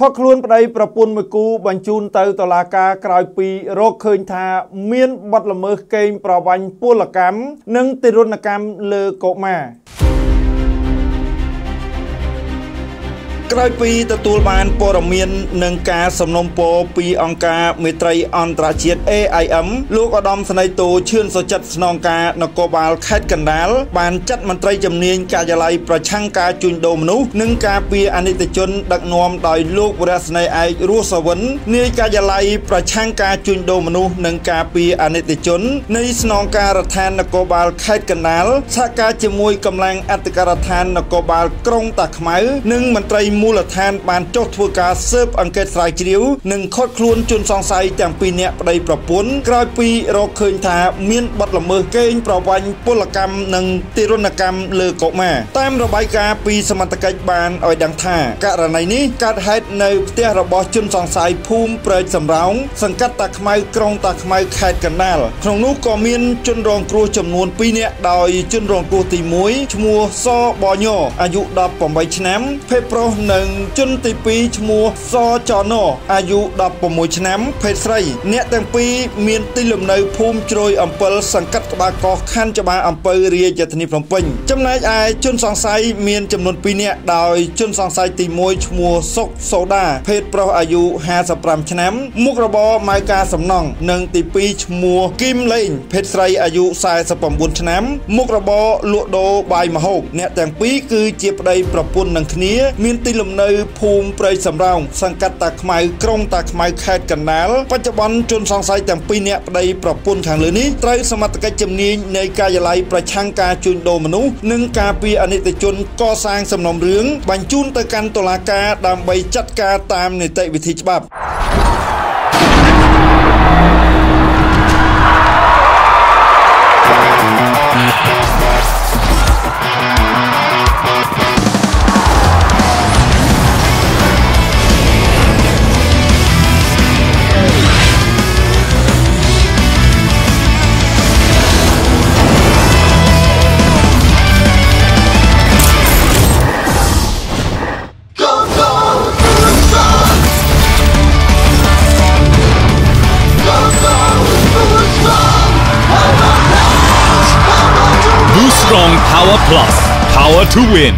ខកខ្លួនប្តីប្រពន្ធមួយគូបញ្ជូនទៅតុលាការក្រោយពីរកឃើញថាមានបទល្មើសកេងប្រវ័ញ្ចពលកម្មនិងទារុណកម្មលើកុមារ ក្រោយពីទទួលបានព័ត៌មាននិងការសំណុំពរពីអង្គការមេត្រីអន្តរជាតិ AIM លោកឧត្តមស្នេហ៍តូឈឿនសុចិត្តស្នងការនគរបាលខេត្តកណ្ដាលបានចាត់មន្ត្រីជំនាញការិយាល័យប្រឆាំងការជួញដូរមនុស្សនិងការពារអនិច្ចជន ដឹកនាំដោយលោកវរៈស្នេហ៍ឯករស់សវិននាយការិយាល័យប្រឆាំងការជួញដូរមនុស្សនិងការពារអនិច្ចជននៃស្នងការរដ្ឋាននគរបាលខេត្តកណ្ដាលសហការជាមួយកម្លាំងអធិការដ្ឋាននគរបាលក្រុងតាខ្មៅ និងមន្ត្រីមូលដ្ឋានបានចុះធ្វើការស៊ើបអង្កេតស្រាវជ្រាវនិងឃាត់ខ្លួនជនសង្ស័យទាំងពីរនាក់ប្តីប្រពន្ធក្រោយពីរកឃើញថាមានបទល្មើសកេងប្រវ័ញ្ចពលកម្មនិងទារុណកម្មលើកុមារតាមរបាយការណ៍ពីសមត្ថកិច្ចបានឲ្យដឹងថាករណីនេះកើតហេតុនៅផ្ទះរបស់ជនសង្ស័យភូមិព្រែកសំរោងសង្កាត់តាខ្មៅក្រុងតាខ្មៅខេត្តកណ្ដាលក្នុងនោះក៏មានជនរងគ្រោះចំនួន2នាក់ដោយជនរងគ្រោះទី1ឈ្មោះសបញអាយុ18ឆ្នាំភេទប្រុសនិងជនទី2ឈ្មោះសចណអាយុ16ឆ្នាំ ភេទស្រី អ្នកទាំងពីរមានទីលំនៅភូមិជ្រោយអំពិលសង្កាត់ក្បាលកោះខណ្ឌច្បារអំពៅរាជធានីភ្នំពេញចំណែកឯជនសង្ស័យមានចំនួន2នាក់ដោយជនសង្ស័យទី1ឈ្មោះសុកសូដាភេទប្រុសអាយុ55ឆ្នាំ មុខរបរម៉ៅការសំណង់និងទី2ឈ្មោះគីមលេងភេទស្រីអាយុ49ឆ្នាំ មុខរបរលក់ដូរបាយម្ហូបអ្នកទាំងពីរគឺជាប្តីប្រពន្ធនឹងគ្នា មានទីលំនៅភូមិព្រៃសំរោងសង្កាត់តាខ្មៅក្រុងតាខ្មៅខេត្តកណ្ដាលបច្ចុប្បន្នជនសង្ស័យទាំងពីរនាក់ប្តីប្រពន្ធខាងលើនេះត្រូវសមត្ថកិច្ចជំនាញនៃការិយាល័យប្រឆាំងការជួញដូរមនុស្សនិងការពារអនិច្ចជនកសាងសំណុំរឿងបញ្ជូនទៅកាន់តុលាការដើម្បីចាត់ការតាមនីតិវិធីច្បាប់ Strong Power Plus. Power to win.